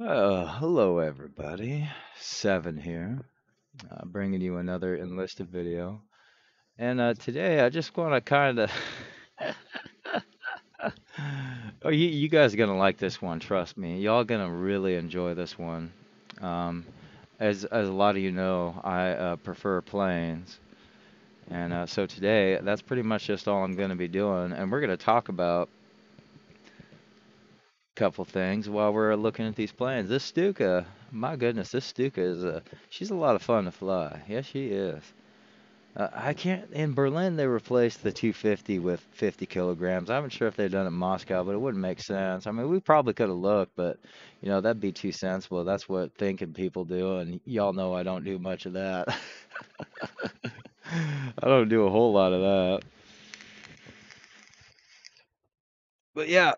Uh, hello everybody, Seven here, uh, bringing you another enlisted video. And uh, today I just want to kind of, oh, you, you guys are gonna like this one, trust me. Y'all gonna really enjoy this one. Um, as as a lot of you know, I uh, prefer planes, and uh, so today that's pretty much just all I'm gonna be doing. And we're gonna talk about couple things while we're looking at these planes. This Stuka, my goodness, this Stuka is a she's a lot of fun to fly. Yes, she is. Uh, I can't. In Berlin, they replaced the 250 with 50 kilograms. I'm not sure if they've done it in Moscow, but it wouldn't make sense. I mean, we probably could have looked, but you know that'd be too sensible. That's what thinking people do, and y'all know I don't do much of that. I don't do a whole lot of that. But yeah,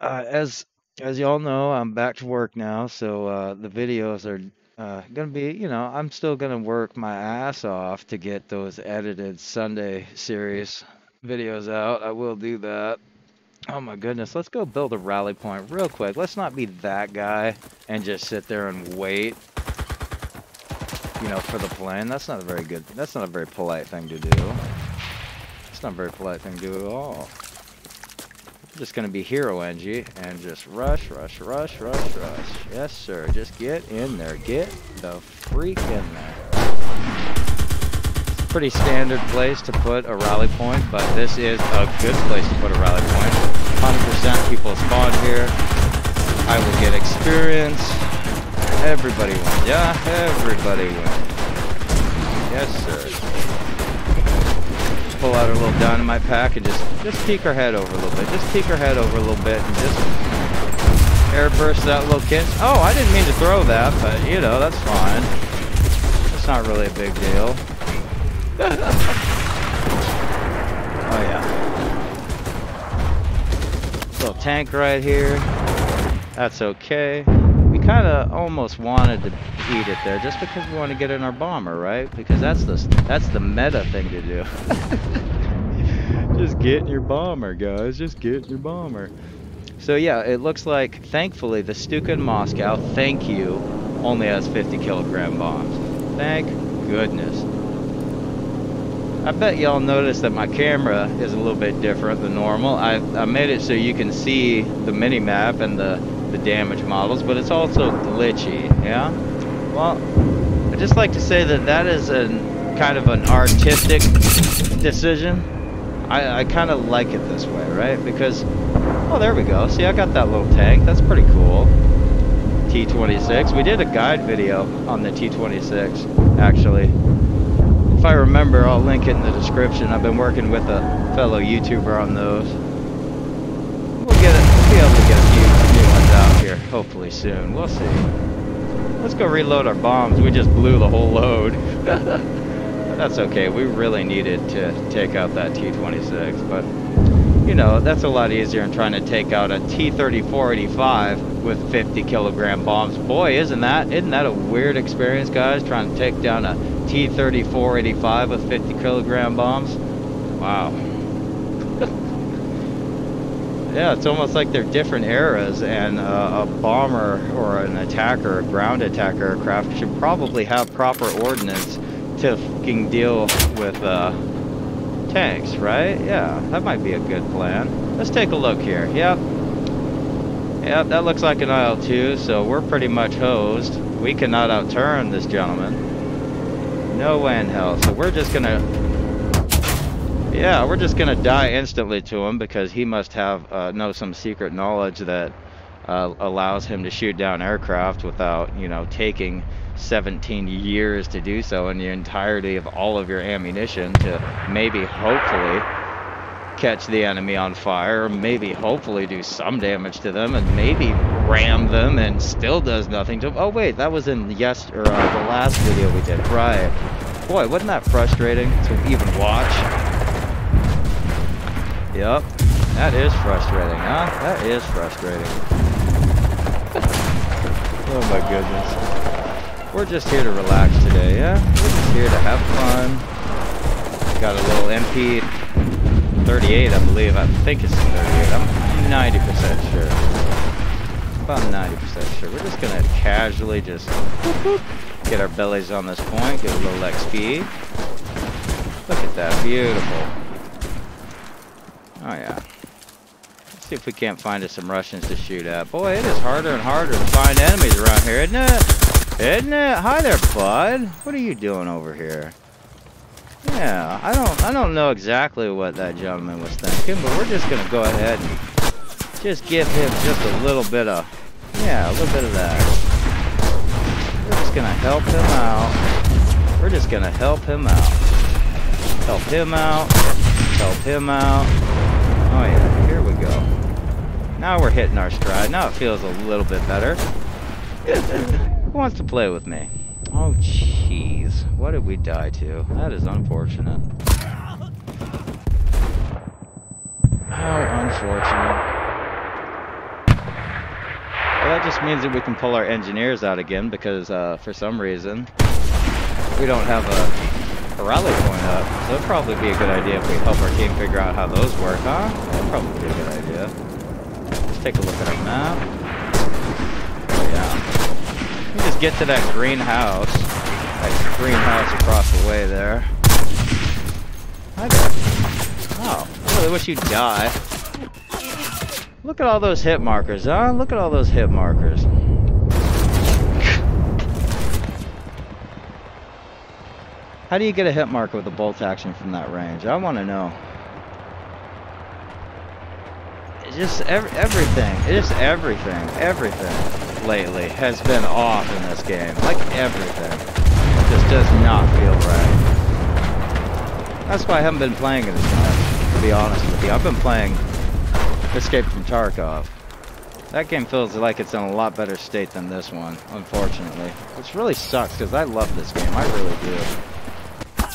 uh, as as y'all know, I'm back to work now, so uh, the videos are uh, gonna be, you know, I'm still gonna work my ass off to get those edited Sunday series videos out. I will do that. Oh my goodness, let's go build a rally point real quick. Let's not be that guy and just sit there and wait, you know, for the plane. That's not a very good, that's not a very polite thing to do. It's not a very polite thing to do at all. Just gonna be hero NG and just rush, rush, rush, rush, rush. Yes, sir. Just get in there. Get the freak in there. Pretty standard place to put a rally point, but this is a good place to put a rally point. 100% people spawn here. I will get experience. Everybody wins. Yeah, everybody wins. Yes, sir pull out our little dynamite pack and just just peek her head over a little bit. Just peek her head over a little bit and just air burst that little kid. Oh, I didn't mean to throw that, but you know, that's fine. It's not really a big deal. oh yeah. Little tank right here. That's okay kind of almost wanted to eat it there just because we want to get in our bomber, right? Because that's the that's the meta thing to do. just get in your bomber, guys. Just get in your bomber. So yeah, it looks like, thankfully, the Stuka in Moscow, thank you, only has 50 kilogram bombs. Thank goodness. I bet y'all noticed that my camera is a little bit different than normal. I, I made it so you can see the mini map and the the damage models, but it's also glitchy, yeah? Well, i just like to say that that is a kind of an artistic decision. I, I kind of like it this way, right? Because, oh, there we go. See, I got that little tank. That's pretty cool. T26. We did a guide video on the T26, actually. If I remember, I'll link it in the description. I've been working with a fellow YouTuber on those. We'll get it. We'll be able to get a few out here, hopefully soon. We'll see. Let's go reload our bombs. We just blew the whole load. that's okay. We really needed to take out that T-26, but you know, that's a lot easier than trying to take out a T-3485 with 50 kilogram bombs. Boy, isn't that, isn't that a weird experience, guys, trying to take down a T-3485 with 50 kilogram bombs? Wow. Yeah, it's almost like they're different eras, and uh, a bomber or an attacker, a ground attack aircraft, should probably have proper ordnance to fucking deal with uh, tanks, right? Yeah, that might be a good plan. Let's take a look here. Yep. Yep, that looks like an IL-2, so we're pretty much hosed. We cannot outturn this gentleman. No way in hell. So we're just gonna yeah, we're just gonna die instantly to him because he must have uh, know some secret knowledge that uh, allows him to shoot down aircraft without, you know, taking 17 years to do so in the entirety of all of your ammunition to maybe, hopefully, catch the enemy on fire, maybe, hopefully, do some damage to them, and maybe ram them and still does nothing to them. Oh wait, that was in yes or uh, the last video we did. Right. Boy, wasn't that frustrating to even watch? Yep. That is frustrating, huh? That is frustrating. oh my goodness. We're just here to relax today, yeah? We're just here to have fun. Got a little MP 38, I believe. I think it's 38. I'm 90% sure. about 90% sure. We're just gonna casually just get our bellies on this point, get a little XP. Look at that, beautiful. Oh yeah. Let's see if we can't find us some Russians to shoot at. Boy, it is harder and harder to find enemies around here, isn't it? Isn't it? Hi there, bud. What are you doing over here? Yeah, I don't I don't know exactly what that gentleman was thinking, but we're just gonna go ahead and just give him just a little bit of yeah, a little bit of that. We're just gonna help him out. We're just gonna help him out. Help him out. Help him out. Oh yeah, here we go. Now we're hitting our stride. Now it feels a little bit better. Who wants to play with me? Oh, jeez. What did we die to? That is unfortunate. How unfortunate. Well, that just means that we can pull our engineers out again because, uh, for some reason, we don't have a, a rally point up. So it'd probably be a good idea if we help our team figure out how those work, huh? That'd probably be a good idea. Let's take a look at our map. Oh, yeah just get to that greenhouse. That greenhouse across the way there. Hi there. Oh, I really wish you'd die. Look at all those hit markers, huh? Look at all those hit markers. How do you get a hit marker with a bolt action from that range? I want to know. It's just every, everything. Just everything. Everything lately has been off in this game. Like everything. Just does not feel right. That's why I haven't been playing it as much, to be honest with you. I've been playing Escape from Tarkov. That game feels like it's in a lot better state than this one, unfortunately. Which really sucks, because I love this game. I really do.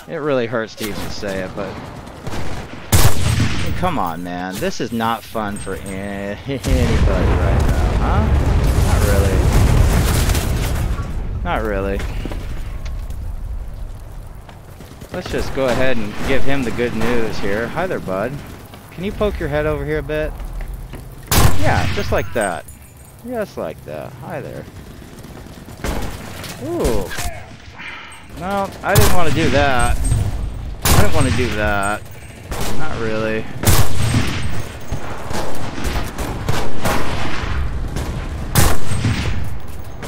It really hurts to even say it, but... Come on, man. This is not fun for anybody right now, huh? Not really. Not really. Let's just go ahead and give him the good news here. Hi there, bud. Can you poke your head over here a bit? Yeah, just like that. Just like that. Hi there. Ooh. No, I didn't want to do that. I didn't want to do that. Not really.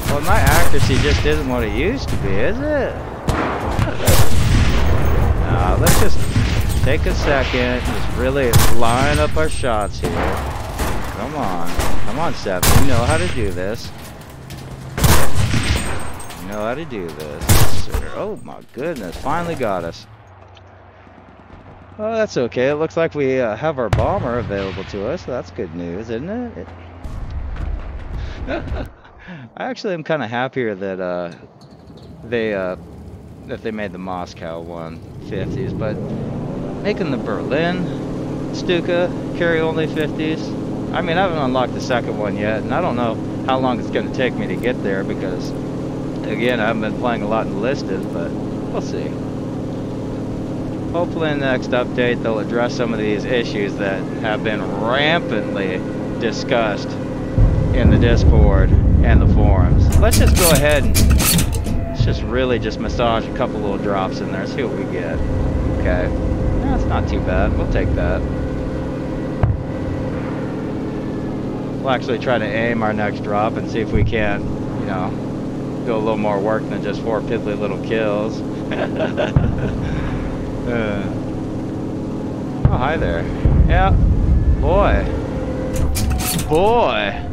Well, my accuracy just isn't what it used to be, is it? Now, let's just take a second, just really line up our shots here. Come on. Come on, Seven. You know how to do this. Know how to do this. Oh, my goodness. Finally got us. Oh, that's okay. It looks like we uh, have our bomber available to us. So that's good news, isn't it? it I actually am kind of happier that uh, they uh, that they made the Moscow 150s, but making the Berlin Stuka carry only 50s. I mean, I haven't unlocked the second one yet, and I don't know how long it's going to take me to get there because, again, I haven't been playing a lot enlisted, but we'll see. Hopefully in the next update they'll address some of these issues that have been rampantly discussed in the Discord and the forums. Let's just go ahead and let's just really just massage a couple little drops in there, see what we get. Okay. That's not too bad. We'll take that. We'll actually try to aim our next drop and see if we can, you know, do a little more work than just four piddly little kills. uh. Oh, hi there. Yeah. Boy. Boy.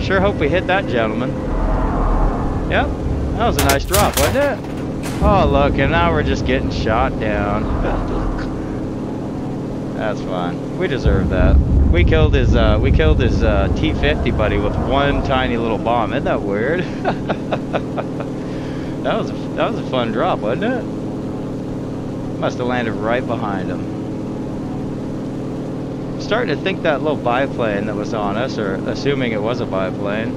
Sure hope we hit that gentleman. Yep, that was a nice drop, wasn't it? Oh, look, and now we're just getting shot down. That's fine. We deserve that. We killed his, uh, we killed his, uh, T-50 buddy with one tiny little bomb. Isn't that weird? that was, a, that was a fun drop, wasn't it? Must have landed right behind him starting to think that little biplane that was on us, or assuming it was a biplane,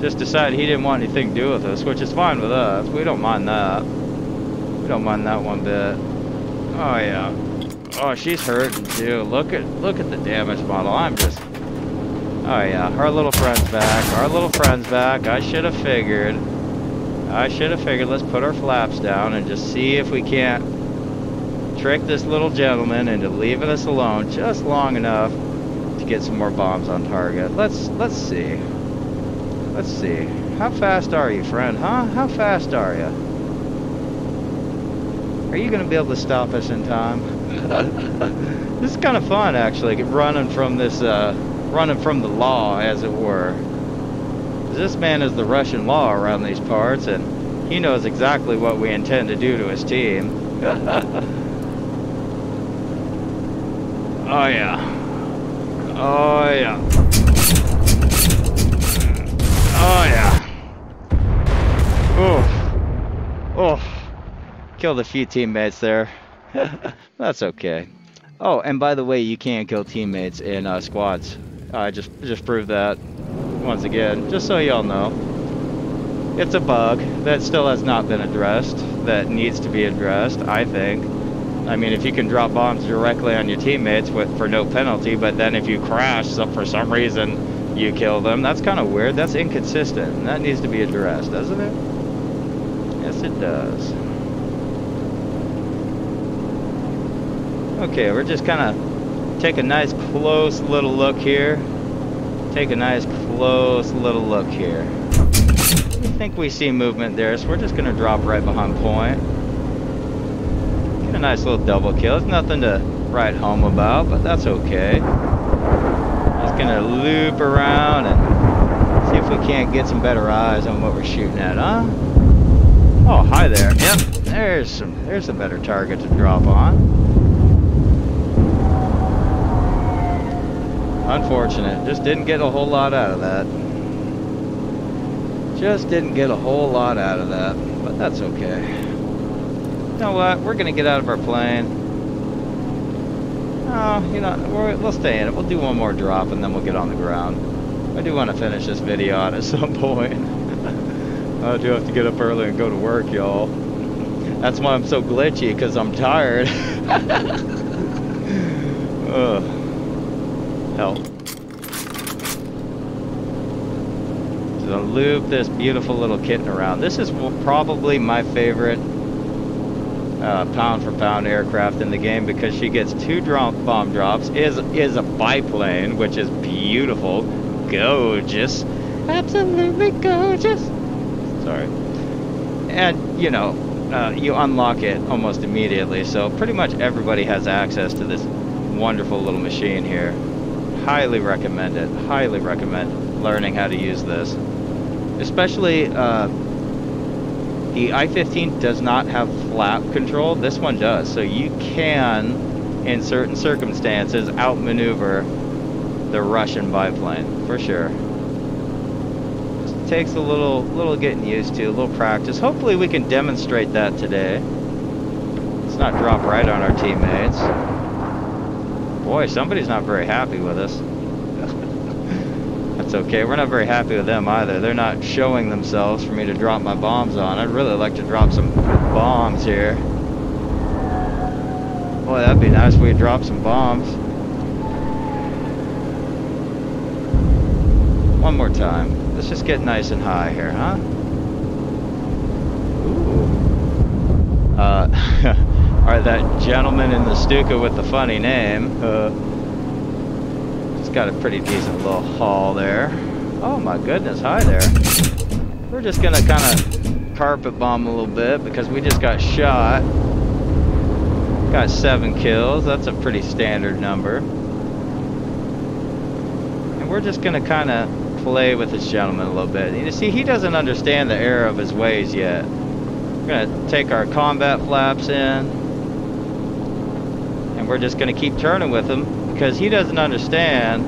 just decided he didn't want anything to do with us, which is fine with us. We don't mind that. We don't mind that one bit. Oh yeah. Oh, she's hurting too. Look at look at the damage model. I'm just Oh yeah, our little friend's back. Our little friend's back. I should have figured. I should have figured. Let's put our flaps down and just see if we can't trick this little gentleman into leaving us alone just long enough to get some more bombs on target. Let's let's see. Let's see. How fast are you, friend? Huh? How fast are you? Are you going to be able to stop us in time? this is kind of fun, actually, running from this, uh, running from the law, as it were. This man is the Russian law around these parts, and he knows exactly what we intend to do to his team. oh, yeah. Oh, yeah. Oh, yeah. Oh. Oh. Killed a few teammates there. That's okay. Oh, and by the way, you can't kill teammates in uh, squads. I just just proved that once again, just so y'all know. It's a bug that still has not been addressed, that needs to be addressed, I think. I mean, if you can drop bombs directly on your teammates with for no penalty, but then if you crash so for some reason you kill them, that's kind of weird. That's inconsistent. That needs to be addressed, doesn't it? Yes, it does. Okay, we're just kind of take a nice close little look here. Take a nice close little look here. I think we see movement there, so we're just going to drop right behind point. Get a nice little double kill. It's nothing to write home about, but that's okay. Just going to loop around and see if we can't get some better eyes on what we're shooting at, huh? Oh, hi there. Yep, there's some. There's a better target to drop on. Unfortunate. Just didn't get a whole lot out of that. Just didn't get a whole lot out of that. But that's okay. You know what? We're going to get out of our plane. Oh, you know, we will stay in it. We'll do one more drop and then we'll get on the ground. I do want to finish this video out at some point. I do have to get up early and go to work, y'all. That's why I'm so glitchy, because I'm tired. help. So loop this beautiful little kitten around. This is probably my favorite uh, pound for pound aircraft in the game because she gets two drop bomb drops, is is a biplane, which is beautiful, gorgeous, absolutely gorgeous. Sorry. And, you know, uh, you unlock it almost immediately, so pretty much everybody has access to this wonderful little machine here highly recommend it. Highly recommend learning how to use this. Especially, uh, the I-15 does not have flap control. This one does. So you can, in certain circumstances, outmaneuver the Russian biplane, for sure. Just takes a little, little getting used to, a little practice. Hopefully we can demonstrate that today. Let's not drop right on our teammates. Boy, somebody's not very happy with us. That's okay. We're not very happy with them either. They're not showing themselves for me to drop my bombs on. I'd really like to drop some bombs here. Boy, that'd be nice if we drop some bombs. One more time. Let's just get nice and high here, huh? Ooh. Uh, Alright, that gentleman in the Stuka with the funny name, uh, has got a pretty decent little haul there. Oh my goodness, hi there. We're just gonna kind of carpet bomb a little bit because we just got shot. Got seven kills, that's a pretty standard number. And we're just gonna kind of play with this gentleman a little bit. You see, he doesn't understand the error of his ways yet. We're gonna take our combat flaps in we're just going to keep turning with him because he doesn't understand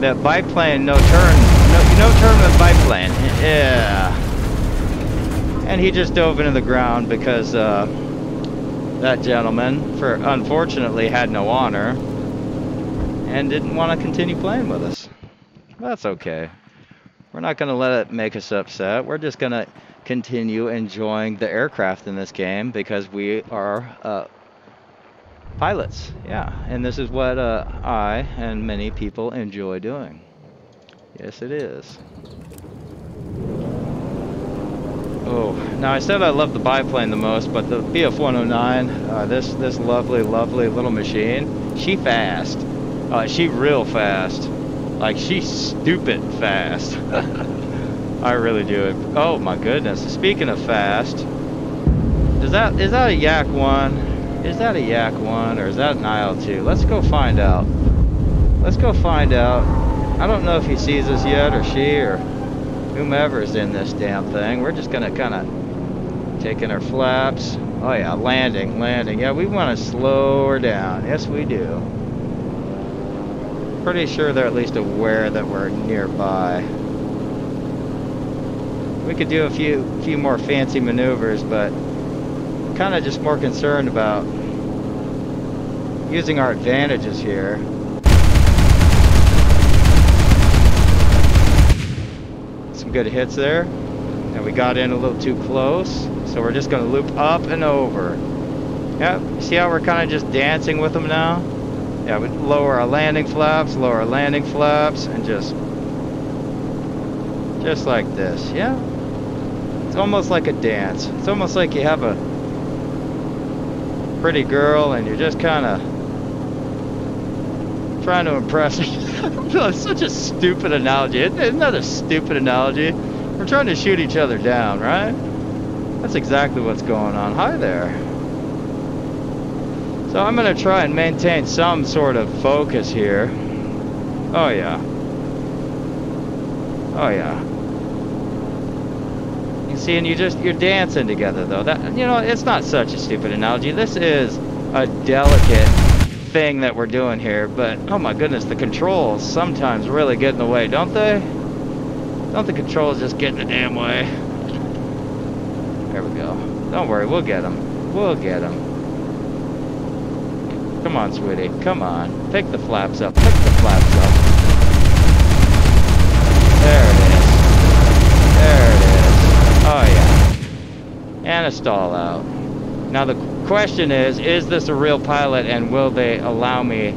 that biplane no turn, no, no turn with biplane. Yeah. And he just dove into the ground because uh, that gentleman, for unfortunately, had no honor and didn't want to continue playing with us. That's okay. We're not going to let it make us upset. We're just going to continue enjoying the aircraft in this game because we are uh, pilots, yeah. And this is what uh, I and many people enjoy doing. Yes, it is. Oh, now I said I love the biplane the most, but the BF-109, uh, this this lovely, lovely little machine, she fast. Uh, she real fast. Like, she's stupid fast. I really do it. Oh my goodness. Speaking of fast, is that is that a Yak 1? Is that a Yak 1 or is that an IL-2? Let's go find out. Let's go find out. I don't know if he sees us yet or she or whomever's in this damn thing. We're just gonna kind of take in our flaps. Oh yeah, landing, landing. Yeah, we want to slow her down. Yes, we do. Pretty sure they're at least aware that we're nearby. We could do a few few more fancy maneuvers, but kind of just more concerned about using our advantages here. Some good hits there. And we got in a little too close. So we're just going to loop up and over. Yep, see how we're kind of just dancing with them now? Yeah, we lower our landing flaps, lower our landing flaps, and just... Just like this, yeah? It's almost like a dance. It's almost like you have a pretty girl and you're just kind of trying to impress her. such a stupid analogy. Isn't that a stupid analogy? We're trying to shoot each other down, right? That's exactly what's going on. Hi there. So I'm going to try and maintain some sort of focus here. Oh yeah. Oh yeah see, and you just you're dancing together though. That you know, it's not such a stupid analogy. This is a delicate thing that we're doing here, but oh my goodness, the controls sometimes really get in the way, don't they? Don't the controls just get in the damn way? There we go. Don't worry, we'll get them. We'll get them. Come on, sweetie. Come on. Pick the flaps up. Pick the flaps up. There it is. There it is. Oh yeah. And a stall out. Now the question is, is this a real pilot and will they allow me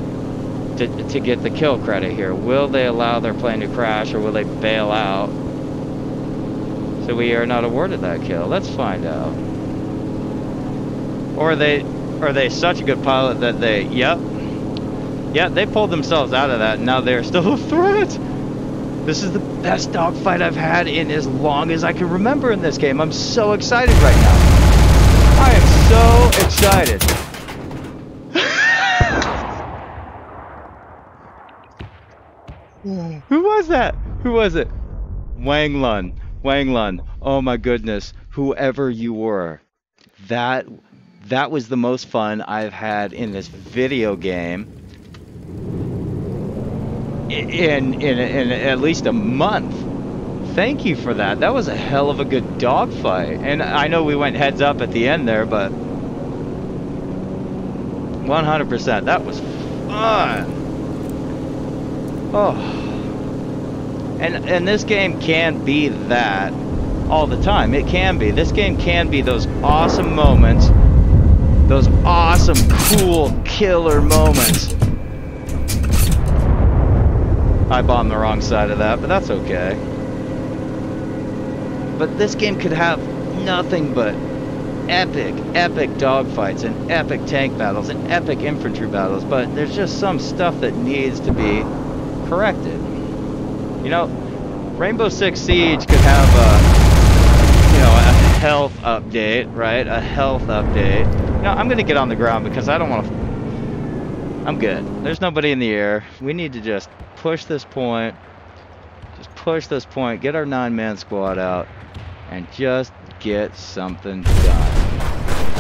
to, to get the kill credit here? Will they allow their plane to crash or will they bail out? So we are not awarded that kill. Let's find out. Or are they are they such a good pilot that they yep. Yeah, they pulled themselves out of that and now they're still a threat. This is the best dogfight I've had in as long as I can remember in this game. I'm so excited right now. I am so excited. Who was that? Who was it? Wang Lun. Wang Lun. Oh my goodness. Whoever you were. That that was the most fun I've had in this video game in, in, in at least a month. Thank you for that. That was a hell of a good dogfight. And I know we went heads up at the end there, but 100%. That was fun. Oh. And and this game can be that all the time. It can be. This game can be those awesome moments. Those awesome, cool, killer moments I bombed the wrong side of that, but that's okay. But this game could have nothing but epic, epic dogfights and epic tank battles and epic infantry battles, but there's just some stuff that needs to be corrected. You know, Rainbow Six Siege could have a, you know, a health update, right? A health update. You know, I'm gonna get on the ground because I don't want to. I'm good. There's nobody in the air. We need to just push this point. Just push this point. Get our nine-man squad out. And just get something done.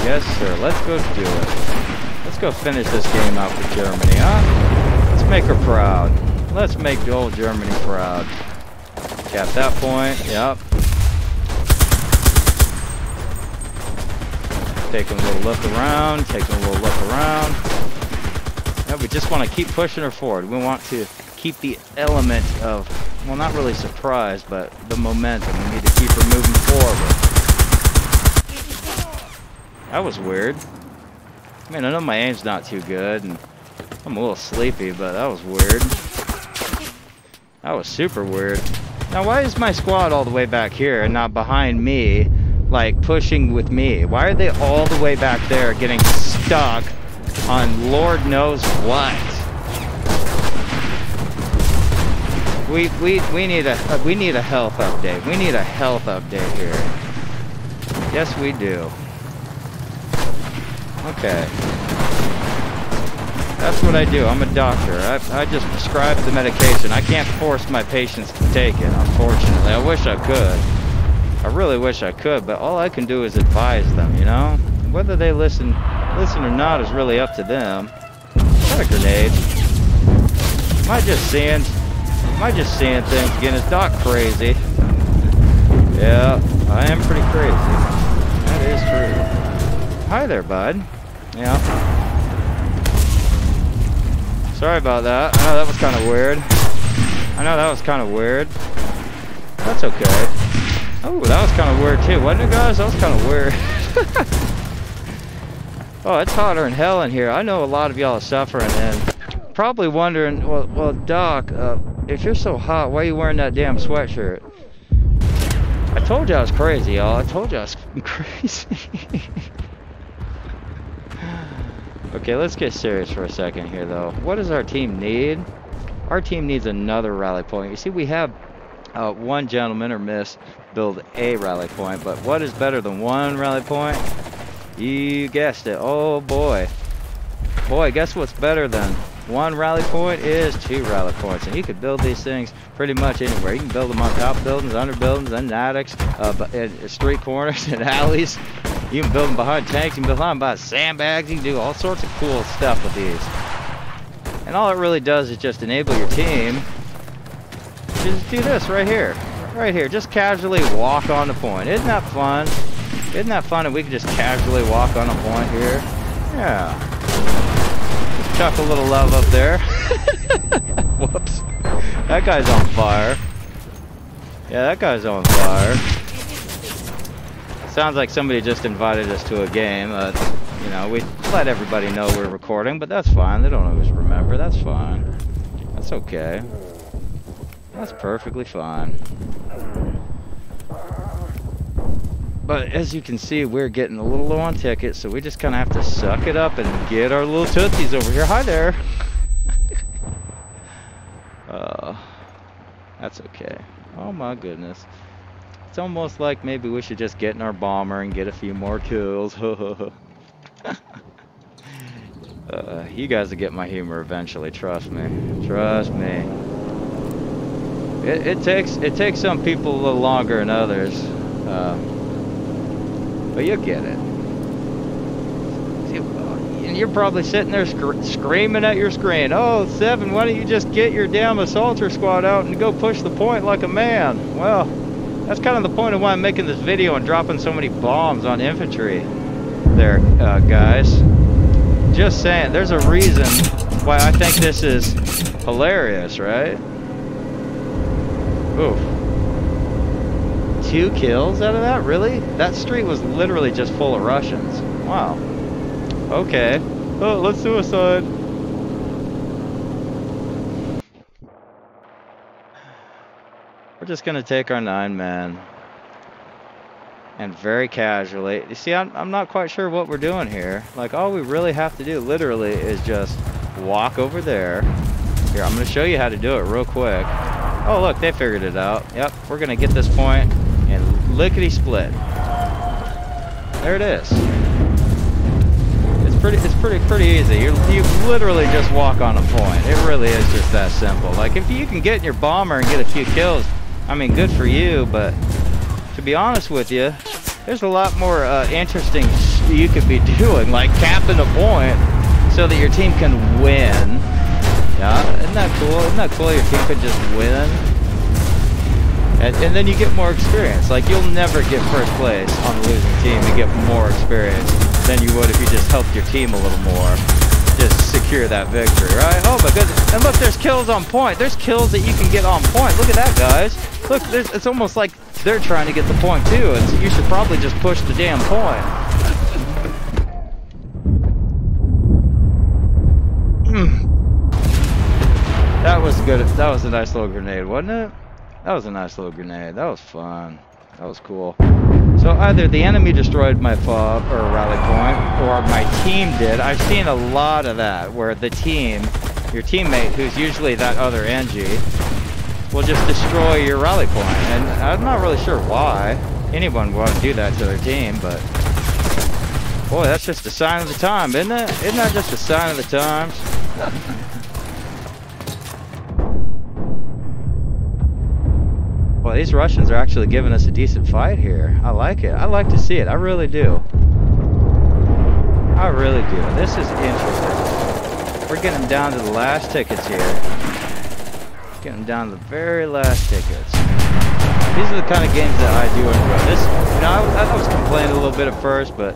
Yes, sir. Let's go do it. Let's go finish this game out for Germany, huh? Let's make her proud. Let's make the old Germany proud. Cap that point. Yep. Taking a little look around. Taking a little look around. Yeah, we just want to keep pushing her forward. We want to keep the element of, well, not really surprise, but the momentum. We need to keep her moving forward. That was weird. I mean, I know my aim's not too good, and I'm a little sleepy, but that was weird. That was super weird. Now, why is my squad all the way back here and not behind me, like pushing with me? Why are they all the way back there getting stuck on Lord knows what? We we we need a uh, we need a health update. We need a health update here. Yes, we do. Okay. That's what I do. I'm a doctor. I, I just prescribe the medication. I can't force my patients to take it, unfortunately. I wish I could. I really wish I could, but all I can do is advise them, you know? Whether they listen listen or not is really up to them. Got a grenade. Am I just seeing am I just seeing things again? Is Doc crazy? Yeah, I am pretty crazy. That is true. Hi there, bud. Yeah. Sorry about that. I know that was kind of weird. I know that was kind of weird. That's okay. Oh, that was kind of weird too, wasn't it, guys? That was kind of weird. oh, it's hotter than hell in here. I know a lot of y'all are suffering and probably wondering, well, well, Doc, uh, if you're so hot, why are you wearing that damn sweatshirt? I told you I was crazy, y'all. I told you I was crazy. Okay, let's get serious for a second here, though. What does our team need? Our team needs another rally point. You see, we have uh, one gentleman or miss build a rally point, but what is better than one rally point? You guessed it. Oh, boy. Boy, guess what's better than one rally point is two rally points. And you could build these things pretty much anywhere. You can build them on top buildings, under buildings, in attics, uh, street corners, and alleys. You can build them behind tanks, you can build them behind sandbags, you can do all sorts of cool stuff with these. And all it really does is just enable your team to just do this right here. Right here, just casually walk on the point. Isn't that fun? Isn't that fun if we can just casually walk on a point here? Yeah. Chuck a little love up there. Whoops. That guy's on fire. Yeah, that guy's on fire. Sounds like somebody just invited us to a game. Uh, you know, we let everybody know we're recording, but that's fine. They don't always remember. That's fine. That's okay. That's perfectly fine. But as you can see, we're getting a little low on tickets, so we just kind of have to suck it up and get our little tootsies over here. Hi there. uh, that's okay. Oh my goodness. It's almost like maybe we should just get in our bomber and get a few more kills. uh, you guys will get my humor eventually, trust me. Trust me. It, it takes it takes some people a little longer than others. Uh, but you'll get it. And you're probably sitting there sc screaming at your screen, Oh, Seven, why don't you just get your damn assaulter squad out and go push the point like a man? Well, that's kind of the point of why I'm making this video and dropping so many bombs on infantry there, uh, guys. Just saying, there's a reason why I think this is hilarious, right? Oof. Two kills out of that? Really? That street was literally just full of Russians. Wow. Okay. Oh, let's suicide. We're just going to take our nine men and very casually. You see, I'm, I'm not quite sure what we're doing here. Like, all we really have to do, literally, is just walk over there. Here, I'm going to show you how to do it real quick. Oh, look, they figured it out. Yep, we're going to get this point and lickety-split. There it is. It's pretty, it's pretty, pretty easy. You, you literally just walk on a point. It really is just that simple. Like, if you can get in your bomber and get a few kills, I mean, good for you, but to be honest with you, there's a lot more uh, interesting you could be doing, like capping a point so that your team can win. Yeah, isn't that cool? Isn't that cool? Your team could just win. And, and then you get more experience. Like, you'll never get first place on the losing team and get more experience than you would if you just helped your team a little more just secure that victory, right? Oh my goodness. And look, there's kills on point. There's kills that you can get on point. Look at that, guys. Look, there's it's almost like they're trying to get the point too. So you should probably just push the damn point. Hmm. that was good. That was a nice little grenade, wasn't it? That was a nice little grenade. That was fun. That was cool. So either the enemy destroyed my fob or rally point, or my team did. I've seen a lot of that, where the team, your teammate, who's usually that other NG, will just destroy your rally point. And I'm not really sure why anyone would do that to their team, but boy, that's just a sign of the time, isn't it? Isn't that just a sign of the times? These Russians are actually giving us a decent fight here. I like it. I like to see it. I really do. I really do. This is interesting. We're getting down to the last tickets here. Getting down to the very last tickets. These are the kind of games that I do enjoy. This, you know, I, I was complaining a little bit at first, but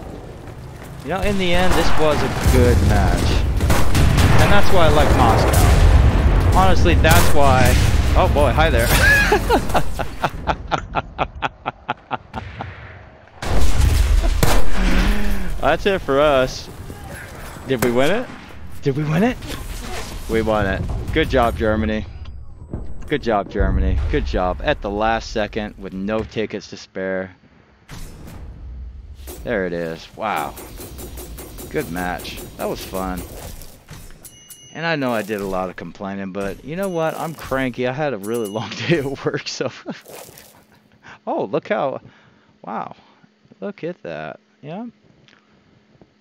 you know, in the end, this was a good match. And that's why I like Moscow. Honestly, that's why... Oh boy, hi there. That's it for us. Did we win it? Did we win it? We won it. Good job, Germany. Good job, Germany. Good job. At the last second with no tickets to spare. There it is. Wow. Good match. That was fun. And I know I did a lot of complaining, but you know what? I'm cranky. I had a really long day at work, so... oh, look how... Wow. Look at that. Yeah.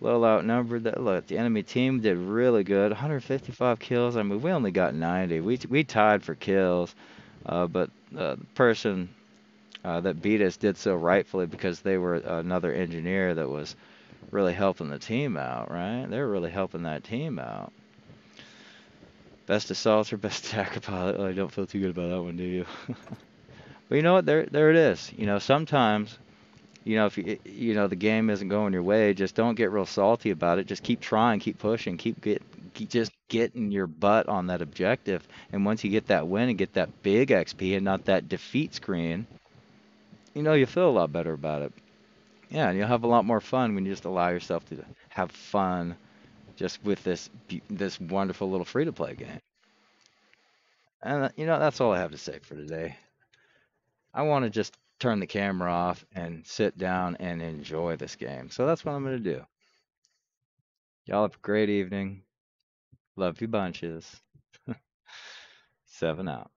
Little outnumbered. That look, the enemy team did really good. 155 kills. I mean, we only got 90. We we tied for kills, uh, but uh, the person uh, that beat us did so rightfully because they were another engineer that was really helping the team out. Right? They were really helping that team out. Best assaulter, best attacker pilot. Oh, I don't feel too good about that one, do you? but you know what? There, there it is. You know, sometimes, you know, if you, you know the game isn't going your way, just don't get real salty about it. Just keep trying, keep pushing, keep get, keep just getting your butt on that objective. And once you get that win and get that big XP and not that defeat screen, you know, you feel a lot better about it. Yeah, and you'll have a lot more fun when you just allow yourself to have fun just with this this wonderful little free to play game. And uh, you know, that's all I have to say for today. I want to just turn the camera off and sit down and enjoy this game. So that's what I'm going to do. Y'all have a great evening. Love you bunches. Seven out.